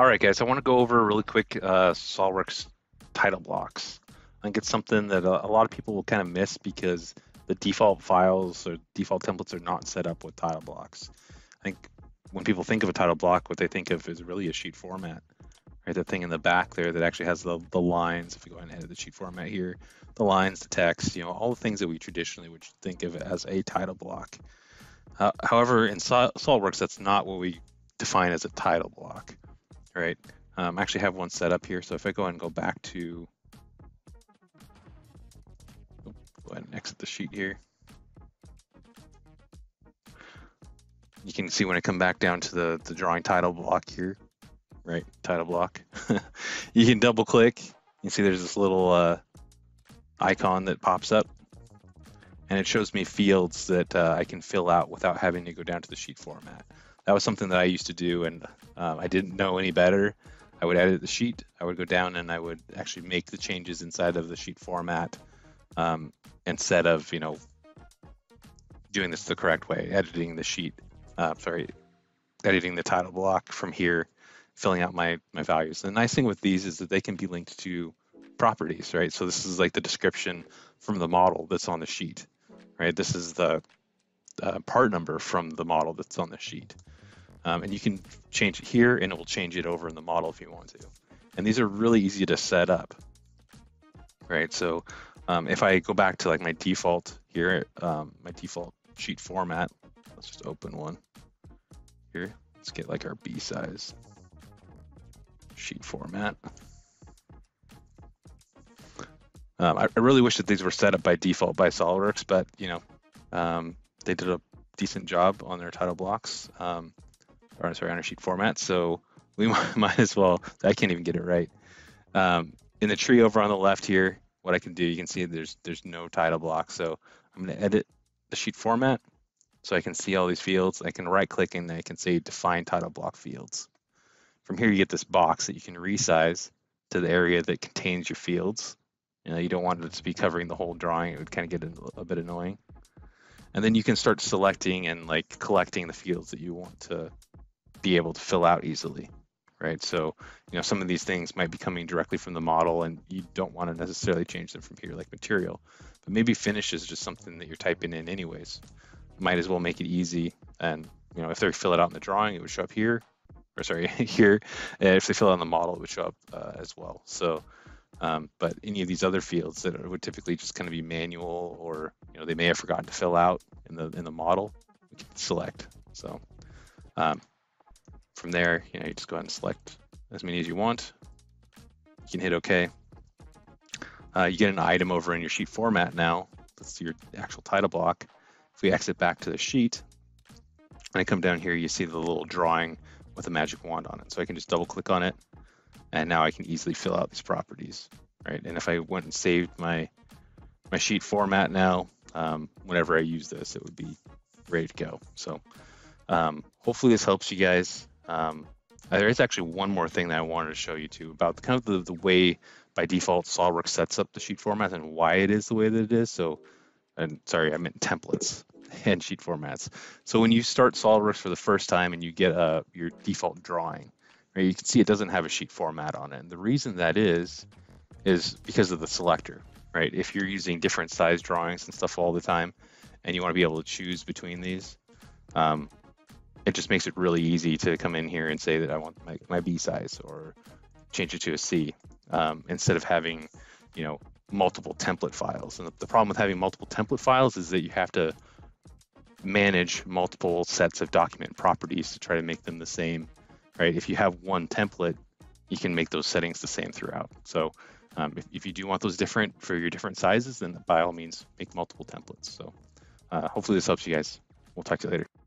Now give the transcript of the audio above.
All right, guys, I want to go over really quick uh, SOLIDWORKS title blocks. I think it's something that a, a lot of people will kind of miss because the default files or default templates are not set up with title blocks. I think when people think of a title block, what they think of is really a sheet format, right? That thing in the back there that actually has the, the lines. If we go ahead and edit the sheet format here, the lines, the text, you know, all the things that we traditionally would think of as a title block. Uh, however, in SOLIDWORKS, that's not what we define as a title block right? Um, I actually have one set up here. So if I go ahead and go back to, go ahead and exit the sheet here. You can see when I come back down to the, the drawing title block here, right? Title block. you can double click. You see there's this little uh, icon that pops up and it shows me fields that uh, I can fill out without having to go down to the sheet format that was something that I used to do, and um, I didn't know any better. I would edit the sheet. I would go down and I would actually make the changes inside of the sheet format um, instead of you know doing this the correct way, editing the sheet. Uh, sorry, editing the title block from here, filling out my my values. The nice thing with these is that they can be linked to properties, right? So this is like the description from the model that's on the sheet, right? This is the uh, part number from the model that's on the sheet. Um, and you can change it here and it will change it over in the model if you want to. And these are really easy to set up, right? So um, if I go back to like my default here, um, my default sheet format, let's just open one here. Let's get like our B size sheet format. Um, I, I, really wish that these were set up by default by SOLIDWORKS, but you know, um, they did a decent job on their title blocks. Um, or sorry, on our sheet format. So we might as well, I can't even get it right. Um, in the tree over on the left here, what I can do, you can see there's there's no title block. So I'm going to edit the sheet format so I can see all these fields. I can right click and I can say define title block fields. From here, you get this box that you can resize to the area that contains your fields. You know, you don't want it to be covering the whole drawing. It would kind of get a, a bit annoying. And then you can start selecting and like collecting the fields that you want to be able to fill out easily, right? So, you know, some of these things might be coming directly from the model and you don't want to necessarily change them from here, like material. But maybe finish is just something that you're typing in anyways. Might as well make it easy. And, you know, if they fill it out in the drawing, it would show up here, or sorry, here. if they fill out in the model, it would show up uh, as well. So, um, but any of these other fields that would typically just kind of be manual or you know they may have forgotten to fill out in the in the model, we can select. So um, from there, you know, you just go ahead and select as many as you want. You can hit OK. Uh, you get an item over in your sheet format now. That's your actual title block. If we exit back to the sheet, and I come down here, you see the little drawing with a magic wand on it. So I can just double click on it, and now I can easily fill out these properties, right? And if I went and saved my my sheet format now, um, whenever I use this, it would be ready to go. So um, hopefully this helps you guys. Um, there is actually one more thing that I wanted to show you too about kind of the, the way by default SOLIDWORKS sets up the sheet format and why it is the way that it is. So, and sorry, I meant templates and sheet formats. So when you start SOLIDWORKS for the first time and you get uh, your default drawing, right, you can see it doesn't have a sheet format on it. And the reason that is, is because of the selector, right? If you're using different size drawings and stuff all the time, and you want to be able to choose between these, um, it just makes it really easy to come in here and say that I want my, my B size or change it to a C um, instead of having, you know, multiple template files. And the, the problem with having multiple template files is that you have to manage multiple sets of document properties to try to make them the same, right? If you have one template, you can make those settings the same throughout. So um, if, if, you do want those different for your different sizes, then by all means, make multiple templates. So uh, hopefully this helps you guys. We'll talk to you later.